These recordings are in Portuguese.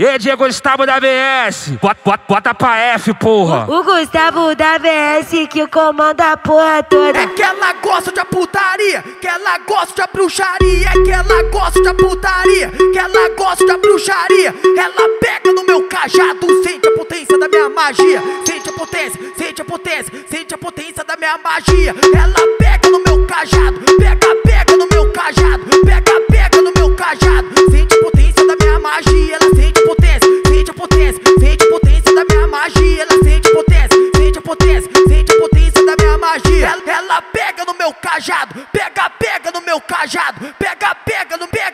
E aí, Diego Gustavo da VS, bota, bota, bota pra F, porra. O Gustavo da VS que comanda a porra toda. É que ela gosta de putaria, que ela gosta de bruxaria, é que ela gosta de putaria, que ela gosta de bruxaria. Ela pega no meu cajado, sente a potência da minha magia, sente a potência, sente a potência, sente a potência da minha magia. Ela pega no meu cajado, meu cajado, pega, pega no meu cajado, pega, pega no, pega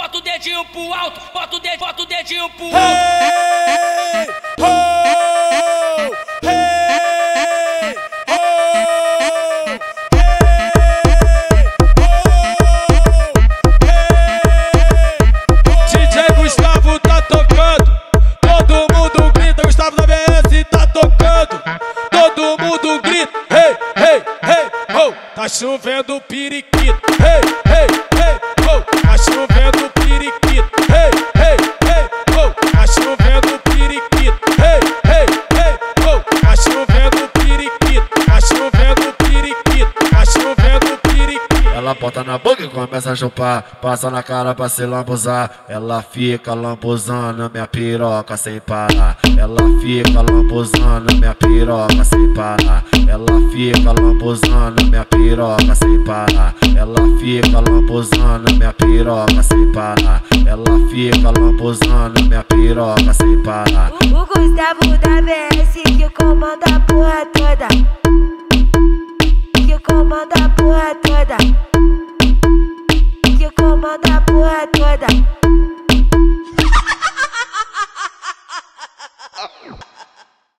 Bota o dedinho pro alto, bota o dedinho, bota o dedinho pro alto. DJ Gustavo tá tocando, todo mundo grita, Gustavo da BS tá tocando, todo mundo grita, hey, hey, hey, oh, tá chovendo periquito, hey, hey, hey, Ela bota na boca e começa a chupar, passa na cara pra se lambuzar. Ela fica lambuzando minha piroca sem parar. Ela fica lambuzando minha piroca sem parar. Ela fica lambuzando minha piroca sem parar. Ela fica lambuzando minha piroca sem parar. Ela fica lambuzando minha piroca sem parar. O, o Gustavo da VS que comanda a porra toda. Que comanda a porra toda. Comanda a porra toda.